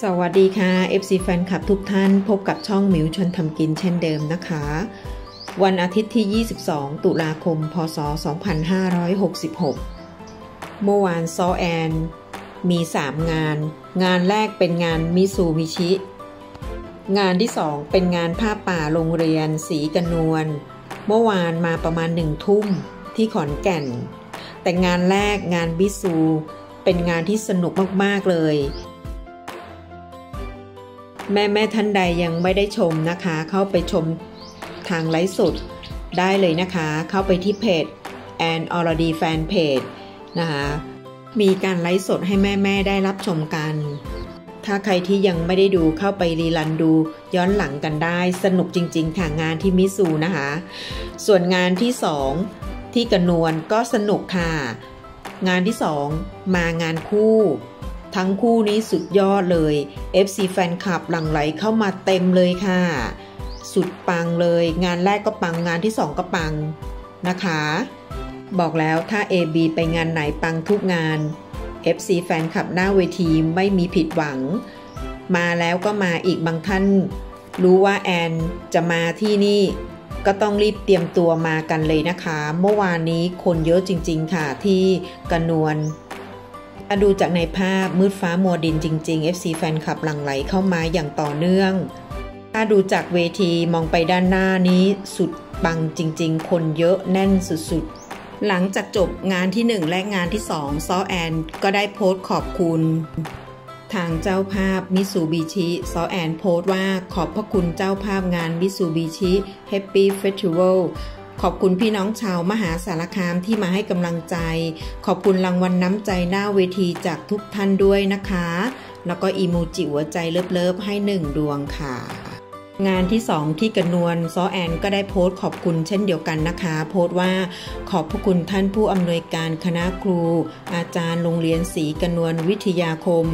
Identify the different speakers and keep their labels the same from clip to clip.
Speaker 1: สวัสดีค่ะ FC แฟนคลับทุกท่านพบกับช่องมิวชนทำกินเช่นเดิมนะคะ วันอาทิตย์ที่ 22 ตุลาคม พศ 2566 เมื่อวานซอแอนมี 3 งาน งานแรกเป็นงานมิซูบิชิ งานที่ 2 เป็นงานผ้าป่าโรงเรียนสีกนวล เมื่อวานมาประมาณหนึ่งทุ่มที่ขอนแก่น แต่งานแรกงานบิซู เป็นงานที่สนุกมาก ๆ เลย แม่แม่ท่านใดยังไม่ได้ชมนะคะ เข้าไปชมทางไลฟ์สดได้เลยนะคะ เข้าไปที่เพจ and already fan page นะคะมีการไลฟ์สดให้แม่แม่ได้รับชมกัน ถ้าใครที่ยังไม่ได้ดูเข้าไปรีลันดูย้อนหลังกันได้สนุกจริงๆค่ะงานที่มิซูนะคะ ส่วนงานที่ 2 ที่กระนวลก็สนุกค่ะ งานที่ 2 มางานคู่ ทั้งคู่นี้สุดยอดเลย FC แฟนคลับหลั่งไหลเข้ามาเต็มเลยค่ะ สุดปังเลย งานแรกก็ปังงานที่2ก็ปังนะคะ บอกแล้วถ้า AB ไปงานไหนปังทุกงาน FC แฟนคลับหน้าเวทีไม่มีผิดหวัง มาแล้วก็มาอีกบางท่าน รู้ว่าแอนจะมาที่นี่ก็ต้องรีบเตรียมตัวมากันเลยนะคะ เมื่อวานนี้คนเยอะจริง ๆ ค่ะที่กระนวล ถ้าดูจากในภาพมืดฟ้ามัวดินจริง ๆ FC แฟนคลับหลั่งไหลเข้ามาอย่างต่อเนื่อง ถ้าดูจากเวทีมองไปด้านหน้านี้สุดปังจริง ๆ คนเยอะแน่นสุดๆ หลังจากจบงานที่ 1 และงานที่ 2 ซอแอนก็ได้โพสต์ขอบคุณ ทางเจ้าภาพมิตซูบิชิซอแอนโพสต์ว่าขอบพระคุณเจ้าภาพงานมิตซูบิชิ Happy Festival ขอบคุณพี่น้องชาวมหาสารคามที่มาให้กำลังใจ ขอบคุณรางวัลน้ำใจหน้าเวทีจากทุกท่านด้วยนะคะ แล้วก็อีโมจิหัวใจ love ๆให้หนึ่งดวงค่ะ งานที่ 2 ที่กระนวลซอแอนก็ได้โพสต์ขอบคุณเช่นเดียวกันนะคะ โพสต์ว่าขอบพระคุณท่านผู้อำนวยการคณะครู อาจารย์โรงเรียนศรีกระนวลวิทยาคม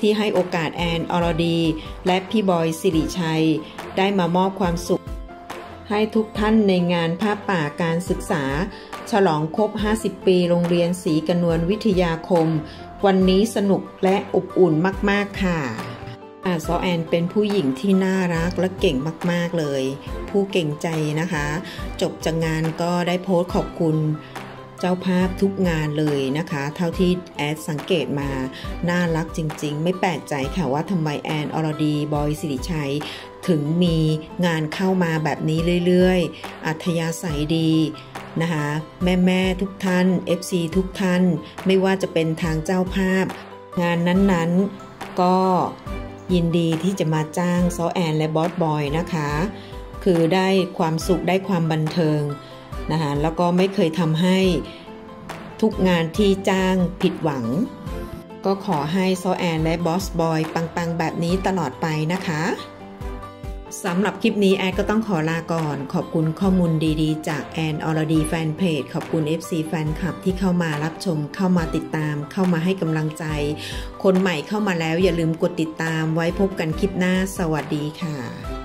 Speaker 1: ที่ให้โอกาสแอนอรดี และพี่บอยสิริชัย ได้มามอบความสุข ให้ทุกท่านในงานภาพป่าการศึกษา ฉลองครบ 50 ปีโรงเรียนศรีกนวลวิทยาคม วันนี้สนุกและอบอุ่นมากๆค่ะอาซอแอนเป็นผู้หญิงที่น่ารักและเก่งมาก ๆ เลย ผู้เก่งใจนะคะ จบจากงานก็ได้โพสต์ขอบคุณ เจ้าภาพทุกงานเลยนะคะ เท่าที่แอดสังเกตมา น่ารักจริง ๆ ไม่แปลกใจค่ะว่าทำไมแอนอรดี บอยสิริชัย ถึงมีงานเข้ามาแบบนี้เรื่อยๆ อัธยาศัยดีนะคะแม่ๆทุกท่าน FC ทุกท่าน ไม่ว่าจะเป็นทางเจ้าภาพ งานนั้นๆก็ยินดีที่จะมาจ้างซอแอนและบอสบอยนะคะ คือได้ความสุขได้ความบันเทิง นะคะแล้วก็ไม่เคยทำให้ทุกงานที่จ้างผิดหวัง ก็ขอให้ซอแอนและบอสบอยปังๆ แบบนี้ตลอดไปนะคะสำหรับคลิปนี้แอนก็ต้องขอลาก่อน ขอบคุณข้อมูลดีๆ จากแอนอรดีแฟนเพจขอบคุณ FC แฟนคลับที่เข้ามารับชม เข้ามาติดตาม เข้ามาให้กำลังใจ คนใหม่เข้ามาแล้วอย่าลืมกดติดตามไว้พบกันคลิปหน้าสวัสดีค่ะ